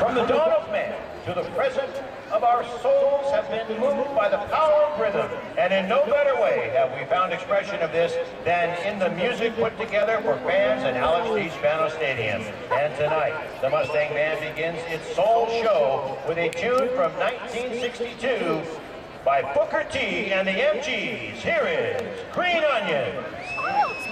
From the dawn of man to the present of our souls have been moved by the power of rhythm, and in no better way have we found expression of this than in the music put together for fans at Alex G. Spanos Stadium. And tonight, the Mustang Band begins its soul show with a tune from 1962 by Booker T and the MGs. Here is Green Onions.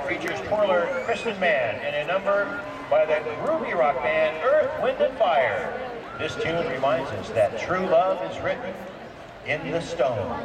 Features twirler Kristen Mann and a number by the groovy rock band Earth, Wind and Fire. This tune reminds us that true love is written in the stone.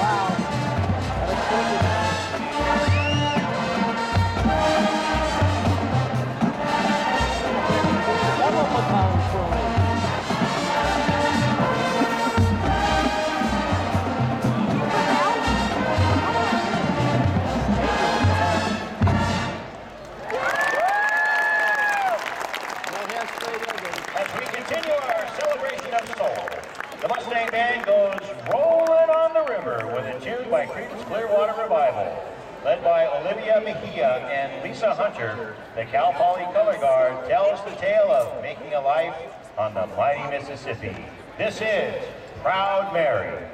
Mustang Band goes rolling on the river with a tune by Creedence Clearwater Revival. Led by Olivia Mejia and Lisa Hunter, the Cal Poly Color Guard tells the tale of making a life on the mighty Mississippi. This is Proud Mary.